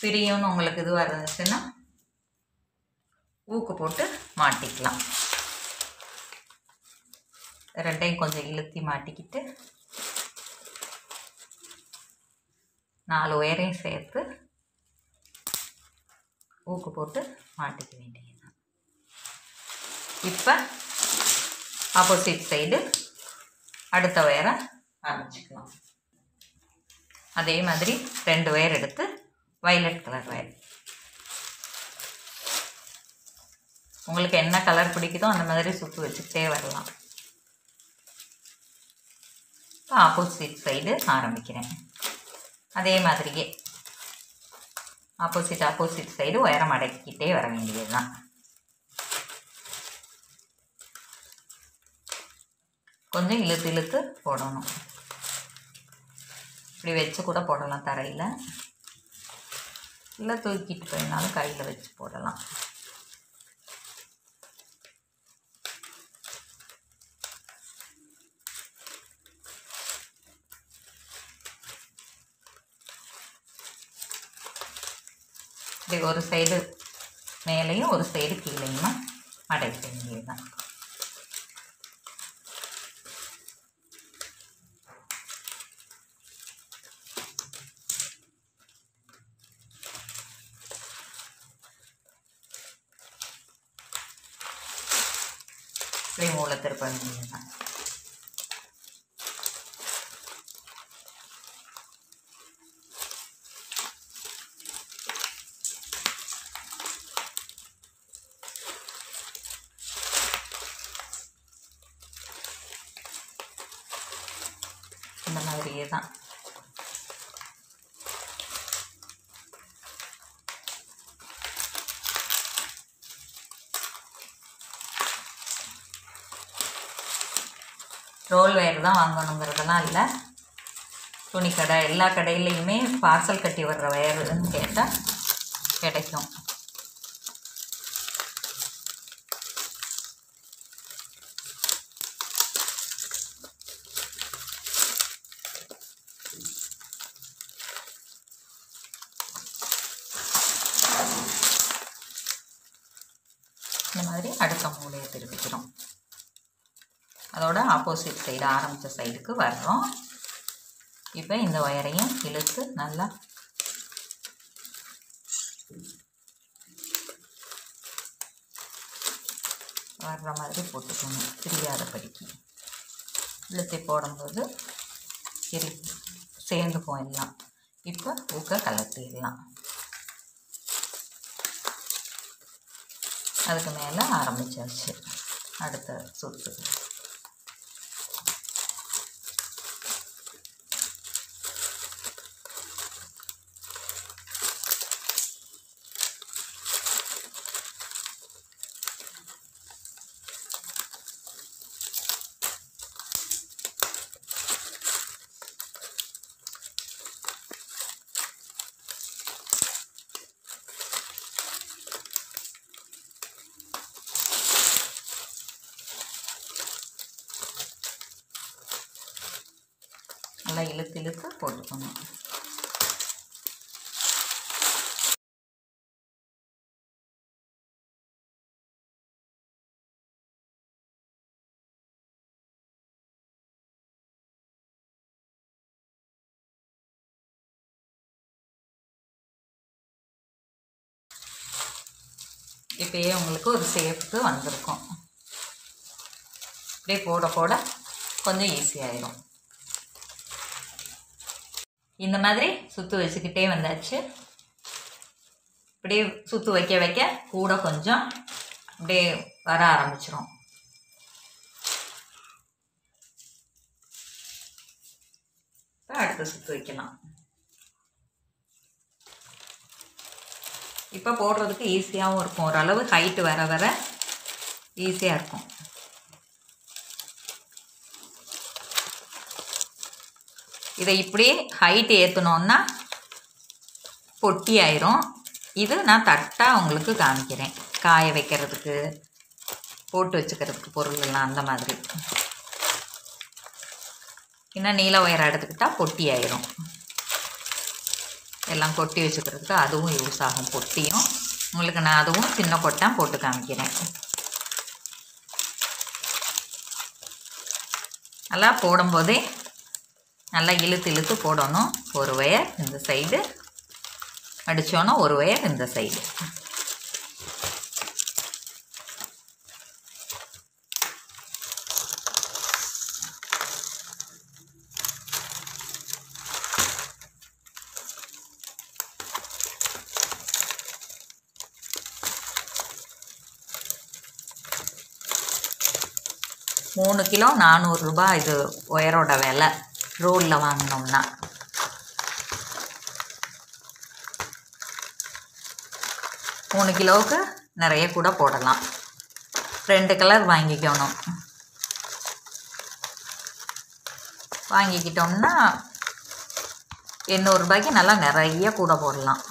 பிரியும்னு உங்களுக்கு இதுவாக இருந்துச்சுன்னா ஊக்கு போட்டு மாட்டிக்கலாம். ரெண்டையும் கொஞ்சம் இழுத்தி மாட்டிக்கிட்டு நாலு ஒயரையும் சேர்த்து ஊக்கு போட்டு மாட்டிக்க வேண்டியதுதான். இப்போ ஆப்போசிட் சைடு அடுத்த ஒயரை ஆரம்பிச்சுக்கலாம். அதே மாதிரி ரெண்டு ஒயர் எடுத்து வயலட் கலர் வயல் உங்களுக்கு என்ன கலர் பிடிக்குதோ அந்த மாதிரி சுற்று வச்சுக்கிட்டே வரலாம். இப்போ ஆப்போசிட் சைடு ஆரம்பிக்கிறேன். அதே மாதிரியே. ஆப்போசிட் ஆப்போசிட் சைடு உயரம் அடக்கிக்கிட்டே வர வேண்டியது தான் கொஞ்சம் இழுத்து இழுத்து போடணும். இப்படி வச்சு கூட போடலாம் தரையில். இல்லை தூக்கிட்டு போயினாலும் கையில் வச்சு போடலாம். இப்படி ஒரு சைடு மேலேயும் ஒரு சைடு கீழேயுமா? அடைக்க வேண்டியதுதான். தான் tengo la. ரோல் ஒயர் தான் வாங்கணுங்கிறதெல்லாம் இல்லை. துணி கடை எல்லா கடையிலையுமே பார்சல் கட்டி வர்ற ஒயருன்னு கேட்டால் கிடைக்கும் இந்த மாதிரி அடுத்த மூலையை திருப்பிக்கிறோம் அதோட ஆப்போசிட் சைடு ஆரம்பித்த சைடுக்கு வர்றோம். இப்போ இந்த ஒயரையும் இழுத்து நல்லா வர்ற மாதிரி போட்டுக்கணும் பிரியாத படிக்கு. இழுத்தி போடும்போது இரு சேர்ந்துக்கும் எல்லாம். இப்போ ஊக்க கலத்திடலாம். அதுக்கு மேலே ஆரம்பிச்சாச்சு. அடுத்த சுற்று இழுத்து போட்டுக்கணும் இப்பயே உங்களுக்கு ஒரு சேஃப்க்கு வந்திருக்கும். இப்படியே போட போட கொஞ்சம் ஈஸியாயிரும் இந்த மாதிரி சுற்று வச்சுக்கிட்டே வந்தாச்சு. இப்படியே சுற்று வைக்க வைக்க கூட கொஞ்சம் அப்படியே வர ஆரம்பிச்சிரும். இப்போ அடுத்த சுற்று வைக்கலாம். இப்போ போடுறதுக்கு ஈஸியாகவும் இருக்கும். ஓரளவு ஹைட்டு வர வர ஈஸியாக இருக்கும். இதை இப்படி ஹைட் ஏற்றணுன்னா பொட்டி ஆயிரும் இது நான் தட்டாக உங்களுக்கு காமிக்கிறேன். காய வைக்கிறதுக்கு போட்டு வச்சுக்கிறதுக்கு பொருள் எல்லாம் அந்த மாதிரி. இன்னும் நீல உயரம் எடுத்துக்கிட்டால் பொட்டி ஆயிரும் எல்லாம் கொட்டி வச்சுக்கிறதுக்கு அதுவும் யூஸ் ஆகும். பொட்டியும் உங்களுக்கு நான் அதுவும் சின்ன கொட்டான் போட்டு காமிக்கிறேன். நல்லா போடும்போதே நல்லா இழுத்து இழுத்து போடணும். ஒரு ஒயர் இந்த சைடு அடித்தோன்னா ஒரு ஒயர் இந்த சைடு மூணு கிலோ நானூறுரூபா இது ஒயரோட விலை. ரோலில் வாங்கினோம்னா. மூணு கிலோவுக்கு நிறைய கூட போடலாம். ரெண்டு கலர் வாங்கிக்கணும். வாங்கிக்கிட்டோம்னா எண்ணூறுரூபாய்க்கு நல்லா நிறைய கூட போடலாம்.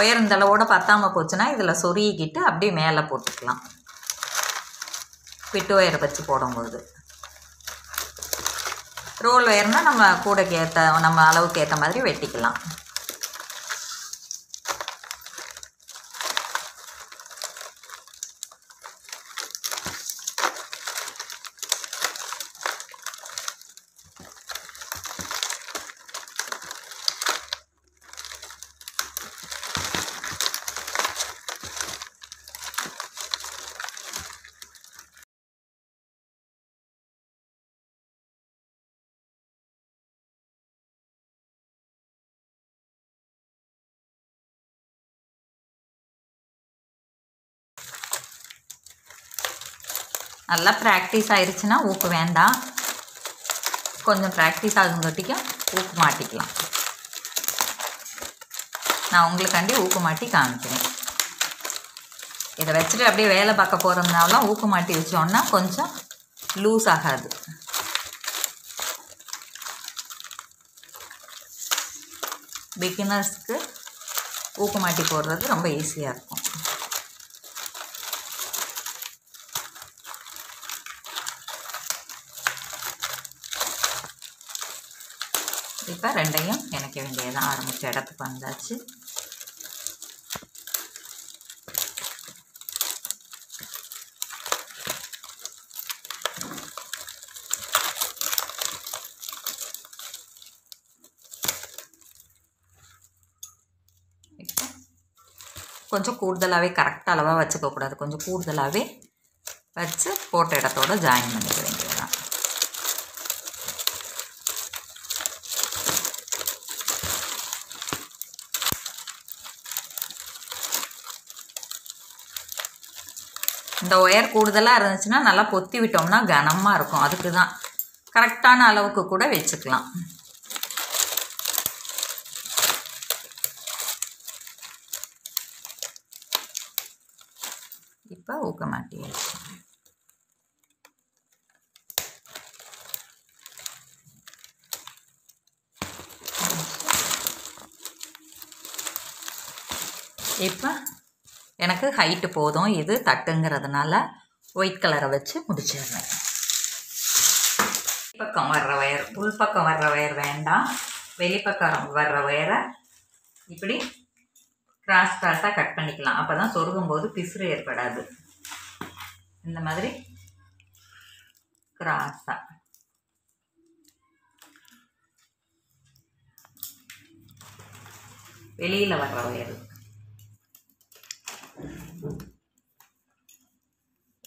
ஒயர் இந்த அளவோட பத்தாமல் போச்சுன்னா இதில் சொருகிக்கிட்டு அப்படியே மேலே போட்டுக்கலாம். பிட்டு ஒயரை வச்சு போடும்போது. ரோல் ஒயர்னால் நம்ம கூடைக்கு ஏற்ற நம்ம அளவுக்கு ஏற்ற மாதிரி வெட்டிக்கலாம். நல்லா ப்ராக்டிஸ் ஆயிடுச்சுன்னா ஊக்கு வேண்டாம். கொஞ்சம் ப்ராக்டிஸ் ஆகுங்கட்டிக்கும் ஊக்கு மாட்டிக்கலாம். நான் உங்களுக்காண்டி ஊக்கு மாட்டி காமிக்கிறேன். இதை வச்சுட்டு அப்படியே வேலை பார்க்க போகிறதுனால ஊக்கு மாட்டி வச்சோன்னா கொஞ்சம் லூஸ் ஆகாது. பிகினர்ஸ்க்கு ஊக்கு மாட்டி போடுறது ரொம்ப ஈஸியாக இருக்கும். இப்போ ரெண்டையும் இணைக்க வேண்டியதான் ஆரம்பித்த இடத்துக்கு வந்தாச்சு. கொஞ்சம் கூடுதலாகவே கரெக்டாக அளவாக வச்சுக்கக்கூடாது. கொஞ்சம் கூடுதலாகவே வச்சு போட்ட இடத்தோட ஜாயின் பண்ணிக்க வேண்டியது. இந்த ஒயர் கூடுதலாக இருந்துச்சுன்னா நல்லா பொத்தி விட்டோம்னா கனமாக இருக்கும். அதுக்கு தான் கரெக்டான அளவுக்கு கூட வச்சுக்கலாம். இப்போ ஊக்க மாட்டியாச்சு இப்போ எனக்கு ஹைட்டு போதும். இது தட்டுங்கிறதுனால ஒயிட் கலரை வச்சு முடிச்சிடுறேன். பக்கம் வர்ற வயர் உள்பக்கம் வர்ற ஒயர் வேண்டாம். வெளிப்பக்கம் வர்ற ஒயரை இப்படி கிராஸ் கிராஸாக கட் பண்ணிக்கலாம். அப்போ தான் சொருகும் போது பிசுறு ஏற்படாது. இந்த மாதிரி கிராஸாக வெளியில் வர்ற ஒயர்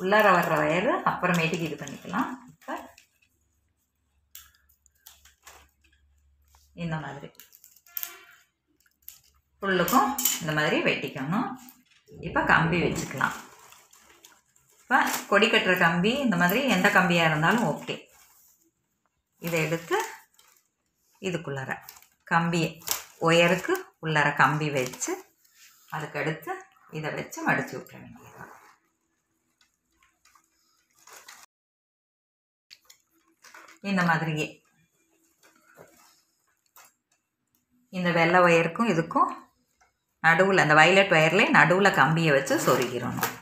உள்ளார வர்ற வயர் அப்புறமேட்டுக்கு இது பண்ணிக்கலாம். இப்போ இந்த மாதிரி. ஃபுல்லுக்கும் இந்த மாதிரி வெட்டிக்கணும். இப்போ கம்பி வச்சுக்கலாம். இப்போ கொடி கட்டுற கம்பி இந்த மாதிரி எந்த கம்பியாக இருந்தாலும் ஓகே. இதை எடுத்து இதுக்குள்ளார கம்பியை ஒயருக்கு உள்ளார கம்பி வச்சு அதுக்கடுத்து இதை வச்சு மடித்து விட்டுற வேண்டியதுதான். இந்த மாதிரியே. இந்த வெள்ளை ஒயருக்கும் இதுக்கும் நடுவில் அந்த வயலட் ஒயர்லேயே நடுவில் கம்பியை வச்சு சொருகிடணும்.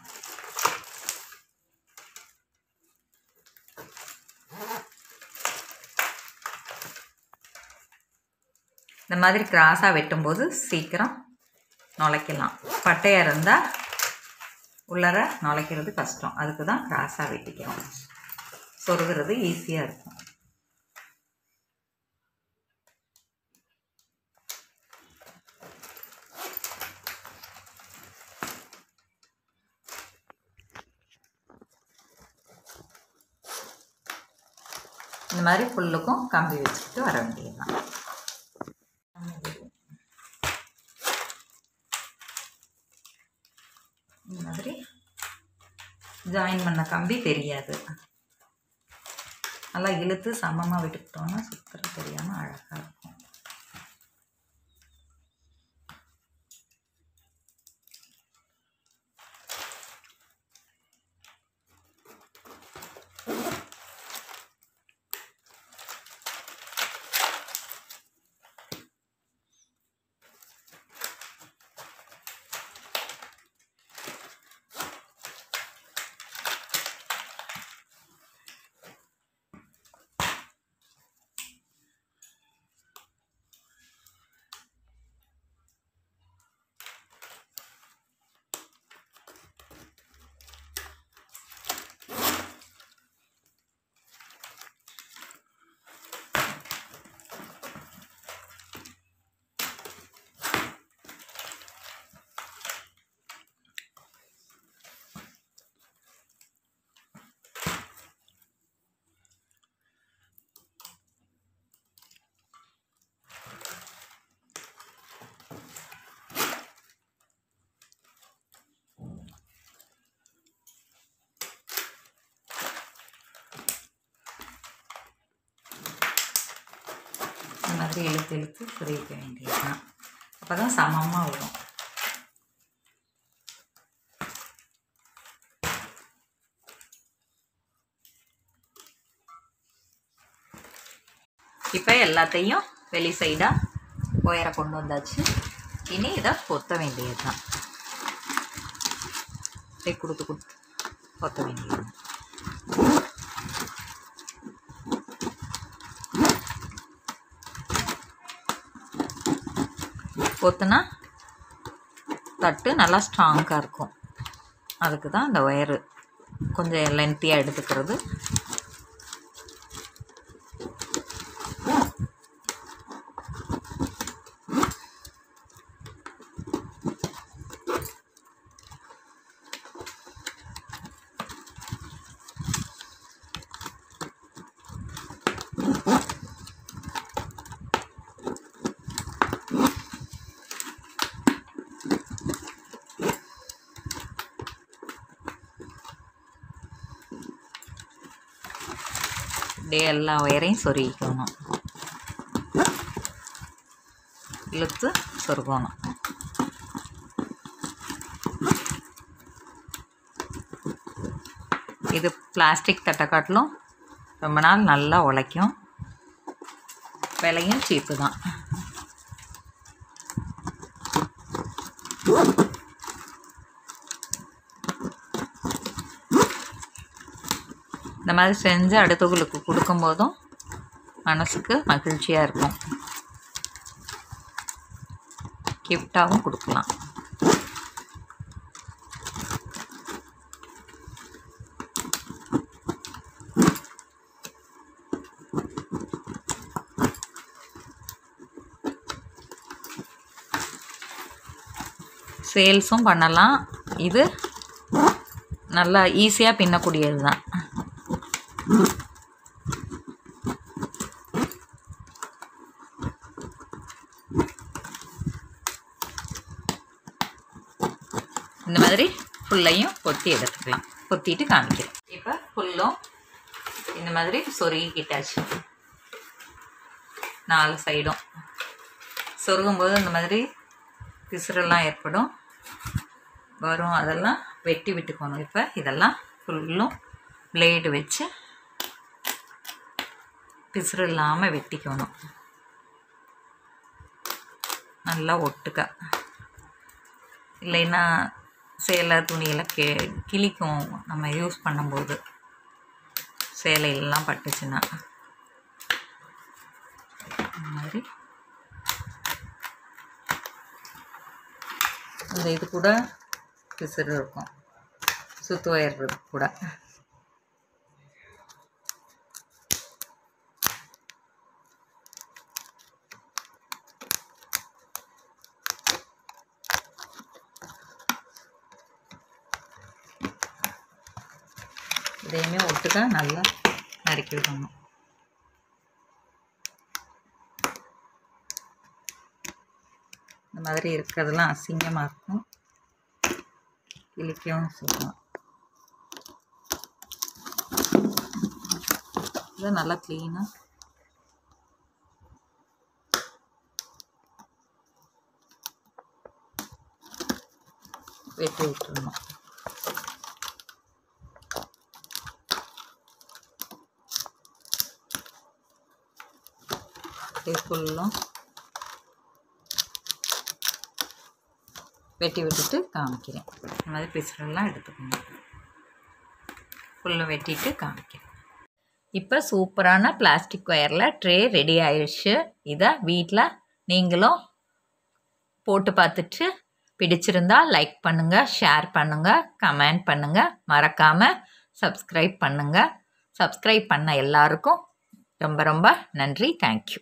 இந்த மாதிரி கிராஸாக வெட்டும்போது சீக்கிரம் நுழைக்கலாம். பட்டையாக இருந்தால் உள்ளர நுழைக்கிறது கஷ்டம். அதுக்கு தான் கிராஸாக வெட்டிக்கிறோம். சொருகிறது ஈஸியாக இருக்கும். இந்த மாதிரி ஃபுல்லுக்கும் கம்பி வச்சுக்கிட்டு வர வேண்டியதுதான் இந்த மாதிரி ஜாயின் பண்ண கம்பி தெரியாது. நல்லா இழுத்து சமமாக விட்டுக்கிட்டோன்னா சுத்தரம் தெரியாமல் அழகாக கொஞ்சம் இழுத்து இழுத்து இழுத்து சுருவிக்க வேண்டியதுதான். அப்போ தான் சமமாக வரும். இப்போ எல்லாத்தையும் வெளி சைடாக ஒயரை கொண்டு வந்தாச்சு. இனி இதை பொத்த வேண்டியது தான் கொடுத்து கொடுத்து பொத்த வேண்டியது கொத்துனா தட்டு நல்லா ஸ்ட்ராங்காக இருக்கும். அதுக்கு தான் அந்த ஒயரு கொஞ்சம் லென்த்தியாக எடுத்துக்கிறது. அப்படியே எல்லா ஒயரையும் சொருகிக்கணும். இழுத்து சொருகணும். இது பிளாஸ்டிக் தட்டை காட்டிலும் ரொம்ப நாள் நல்லா உழைக்கும். விலையும் சீப்பு தான். இந்த மாதிரி செஞ்சு அடுத்தவங்களுக்கு கொடுக்கும்போதும் மனசுக்கு மகிழ்ச்சியாக இருக்கும். கிஃப்டாகவும் கொடுக்கலாம். சேல்ஸும் பண்ணலாம். இது நல்லா ஈஸியாக பின்னக்கூடியது தான் இந்த மாதிரி ஃபுல்லையும் பொத்தி எடுத்துக்கலாம் பொத்திட்டு காமிக்கிறேன். இப்போ ஃபுல்லும் இந்த மாதிரி சொருகிக்கிட்டாச்சு. நாலு சைடும். சொருகும்போது இந்த மாதிரி பிசுறெல்லாம் ஏற்படும். வரும். அதெல்லாம் வெட்டி விட்டுக்கணும். இப்போ இதெல்லாம் ஃபுல்லும் பிளேடு வச்சு பிசுறு இல்லாமல் வெட்டிக்கணும். நல்லா ஒட்டுக்க. இல்லைன்னா சேலை துணியெல்லாம் கே கிழிக்கும். நம்ம யூஸ் பண்ணும்போது சேலையிலலாம் பட்டுச்சுன்னா. இந்த மாதிரி. இந்த இது கூட பிசுறு இருக்கும். சுத்து வயர்றது கூட. போட்டு தான் நல்லா நறுக்கி விடணும். இந்த மாதிரி இருக்கிறதெல்லாம் அசிங்கமாக இருக்கும். கிழிக்கவும் சொல்லலாம். இதை நல்லா க்ளீனாக வெட்டி விட்டுருணும் இது ஃபுல்லும் வெட்டி விட்டுட்டு காமிக்கிறேன். இந்த மாதிரி பிசுறெல்லாம் எடுத்துக்கணும் ஃபுல்லும் வெட்டிட்டு காமிக்கிறேன். இப்போ சூப்பரான பிளாஸ்டிக் ஒயரில் ட்ரே ரெடி ஆயிடுச்சு. இதை வீட்டில் நீங்களும் போட்டு பார்த்துட்டு பிடிச்சிருந்தா லைக் பண்ணுங்கள் ஷேர் பண்ணுங்கள் கமெண்ட் பண்ணுங்கள் மறக்காமல் சப்ஸ்கிரைப் பண்ணுங்கள் சப்ஸ்கிரைப் பண்ண எல்லாருக்கும் ரொம்ப ரொம்ப நன்றி. தேங்க்யூ.